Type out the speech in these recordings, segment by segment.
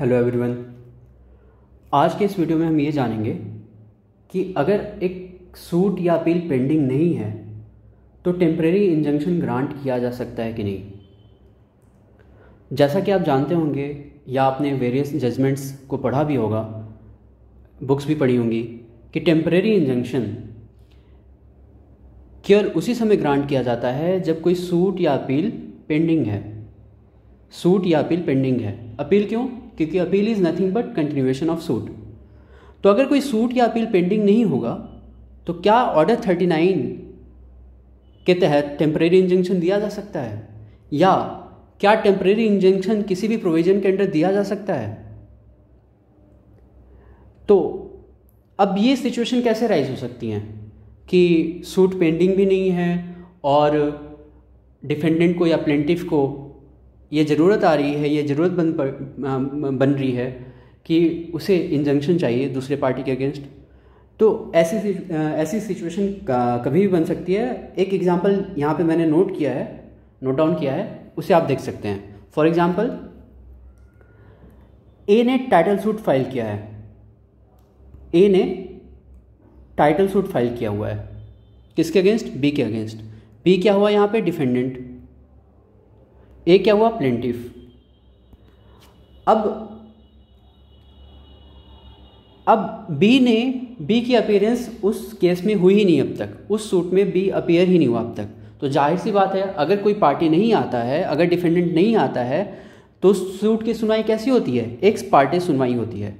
Hello everyone आज के इस वीडियो में हम ये जानेंगे कि अगर एक सूट या अपील पेंडिंग नहीं है तो टेम्प्रेरी इंजंक्शन ग्रांट किया जा सकता है कि नहीं? जैसा कि आप जानते होंगे, या आपने वेरियस जजमेंट्स को पढ़ा भी होगा बुक्स भी पढ़ी होंगी, कि टेम्प्रेरी इंजंक्शन केवल उसी समय ग्रांट किया जाता है जब कोई सूट या अपील पेंडिंग है। सूट या अपील पेंडिंग है। अपील क्यों? क्योंकि appeal is nothing but continuation of suit तो अगर कोई सूट या अपील पेंडिंग नहीं होगा तो क्या ऑर्डर थर्टी नाइन के तहत टेम्परेरी इंजंक्शन दिया जा सकता है? या क्या टेम्परेरी इंजंक्शन किसी भी प्रोविज़न के अंडर दिया जा सकता है? तो अब ये सिचुएशन कैसे राइज हो सकती हैं? कि सूट पेंडिंग भी नहीं है और डिफेंडेंट को या प्लेंटिफ को ये ज़रूरत आ रही है, ये ज़रूरत बन बन रही है कि उसे इंजंक्शन चाहिए दूसरे पार्टी के अगेंस्ट तो ऐसी ऐसी सिचुएशन कभी भी बन सकती है। एक एग्जांपल यहाँ पे मैंने नोट किया है नोट डाउन किया है, उसे आप देख सकते हैं। फॉर एग्जांपल ए ने टाइटल सूट फ़ाइल किया है। ए ने टाइटल सूट फ़ाइल किया हुआ है। किसके अगेंस्ट बी के अगेंस्ट बी क्या हुआ यहाँ पे? डिफेंडेंट ए क्या हुआ? प्लेंटिफ अब अब बी ने बी की अपीयरेंस उस केस में हुई ही नहीं अब तक। उस सूट में बी अपीयर ही नहीं हुआ अब तक। तो ज़ाहिर सी बात है, अगर कोई पार्टी नहीं आता है, अगर डिफेंडेंट नहीं आता है तो उस सूट की सुनवाई कैसी होती है? एक्स पार्टी सुनवाई होती है।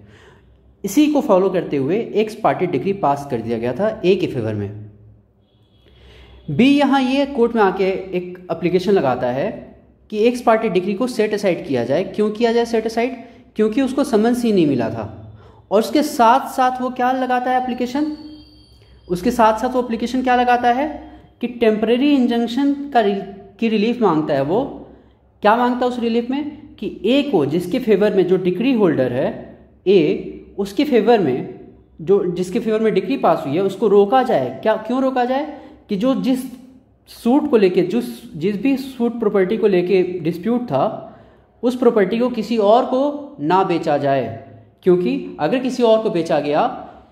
इसी को फॉलो करते हुए एक्स पार्टी डिग्री पास कर दिया गया था ए के फेवर में। बी यहाँ ये कोर्ट में आके एक अप्लीकेशन लगाता है। कि एक्स पार्टी डिग्री को सेट असाइड किया जाए। क्यों किया जाए सेट असाइड क्योंकि उसको समन्स ही नहीं मिला था। और उसके साथ साथ वो क्या लगाता है एप्लीकेशन उसके साथ साथ वो एप्लीकेशन क्या लगाता है? कि टेम्परेरी इंजंक्शन का की रिलीफ माँगता है वो। क्या माँगता है उस रिलीफ में? कि ए को जिसके फेवर में जो डिग्री होल्डर है ए उसके फेवर में जो जिसके फेवर में डिग्री पास हुई है, उसको रोका जाए। क्या क्यों रोका जाए? कि जो जिस सूट को लेके जिस जिस भी सूट प्रॉपर्टी को लेके डिस्प्यूट था, उस प्रॉपर्टी को किसी और को ना बेचा जाए। क्योंकि अगर किसी और को बेचा गया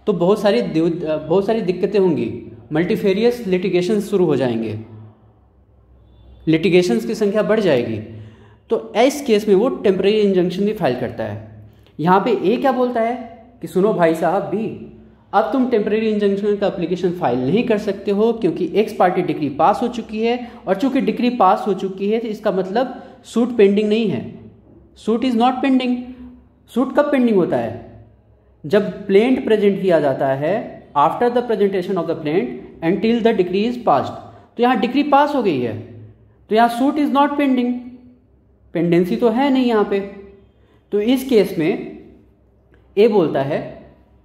तो बहुत सारी बहुत सारी दिक्कतें होंगी। मल्टीफेरियस लिटिगेशन शुरू हो जाएँगे। लिटिगेशंस की संख्या बढ़ जाएगी। तो इस केस में वो टेम्परेरी इंजंक्शन भी फ़ाइल करता है। यहाँ पे ए क्या बोलता है कि सुनो भाई साहब बी अब तुम टेम्प्रेरी इंजंक्शन का एप्लीकेशन फ़ाइल नहीं कर सकते हो, क्योंकि एक्स पार्टी डिग्री पास हो चुकी है, और चूँकि डिग्री पास हो चुकी है तो इसका मतलब सूट पेंडिंग नहीं है। Suit is not pending suit कब पेंडिंग होता है? जब प्लेंट प्रेजेंट किया जाता है after the presentation of the plaint and till the decree is passed तो यहाँ डिग्री पास हो गई है। तो यहाँ suit is not pending pendency तो है नहीं यहाँ पे। तो इस केस में ए बोलता है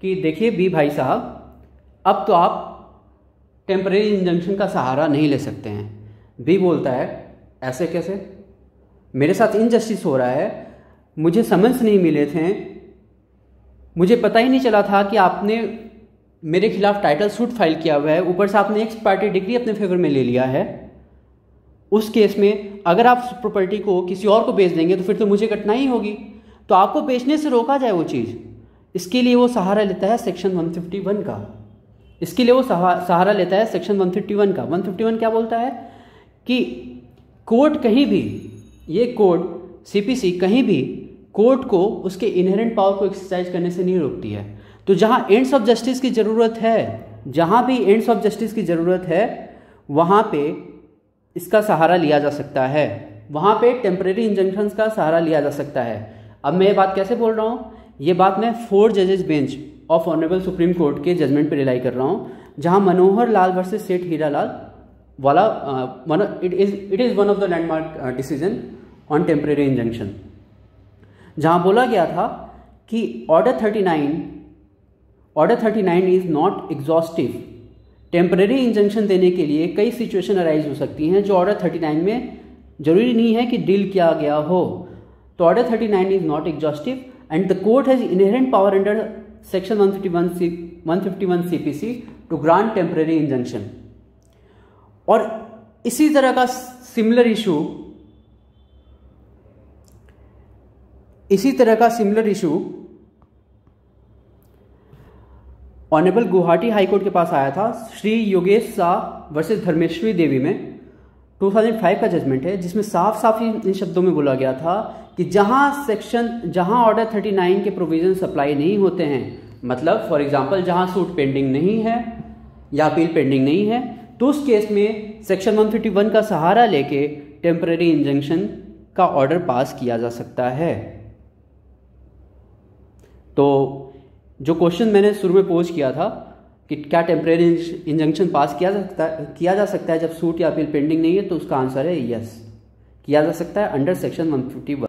कि देखिए बी भाई साहब, अब तो आप टेम्परेरी इंजंक्शन का सहारा नहीं ले सकते हैं। बी बोलता है, ऐसे कैसे? मेरे साथ इनजस्टिस हो रहा है। मुझे समन्स नहीं मिले थे। मुझे पता ही नहीं चला था कि आपने मेरे खिलाफ टाइटल सूट फ़ाइल किया हुआ है। ऊपर से आपने एक पार्टी डिग्री अपने फेवर में ले लिया है। उस केस में अगर आप प्रॉपर्टी को किसी और को बेच देंगे तो फिर तो मुझे कठिनाई होगी। तो आपको बेचने से रोका जाए वो चीज़। इसके लिए वो सहारा लेता है सेक्शन 151 का। इसके लिए वो सहारा लेता है सेक्शन 151 का। 151 क्या बोलता है? कि कोर्ट कहीं भी, ये कोर्ट सीपीसी कहीं भी, कोर्ट को उसके इनहेरेंट पावर को एक्सरसाइज करने से नहीं रोकती है। तो जहाँ एंड्स ऑफ़ जस्टिस की ज़रूरत है, जहाँ भी एंड्स ऑफ़ जस्टिस की ज़रूरत है, वहाँ पे इसका सहारा लिया जा सकता है। वहाँ पे टेम्परेरी इंजंक्शन का सहारा लिया जा सकता है। अब मैं ये बात कैसे बोल रहा हूँ? ये बात मैं फोर जजेस bench of honourable Supreme Court के जजमेंट पर रिलाई कर रहा हूँ, जहाँ मनोहर लाल वर्सेस सेठ हीरा लाल वाला it is it is one of the landmark decision on temporary injunction जहाँ बोला गया था कि order 39 order 39 is not exhaustive temporary injunction देने के लिए कई सिचुएशन अराइज हो सकती हैं जो ऑर्डर 39 में ज़रूरी नहीं है कि डील किया गया हो। तो order 39 is not exhaustive and the court has inherent power under section 151 C, 151 CPC to grant temporary injunction और इसी तरह का सिमिलर इशू इसी तरह का similar issue honourable Guwahati high court के पास आया था श्री योगेश शाह वर्सेस धर्मेश्वरी देवी में 2005 का जजमेंट है, जिसमें साफ़ साफ़ ही इन शब्दों में बोला गया था कि जहाँ सेक्शन जहाँ ऑर्डर 39 के प्रोविज़न अप्लाई नहीं होते हैं मतलब फॉर एग्जांपल जहाँ सूट पेंडिंग नहीं है, या अपील पेंडिंग नहीं है तो उस केस में सेक्शन 151 का सहारा लेके टेम्पररी इंजंक्शन का ऑर्डर पास किया जा सकता है। तो जो क्वेश्चन मैंने शुरू में पोज किया था कि क्या टेम्प्रेरी इंजंक्शन पास किया जा सकता, किया जा सकता है? जब सूट या अपील पेंडिंग नहीं है तो उसका आंसर है यस किया जा सकता है अंडर सेक्शन 151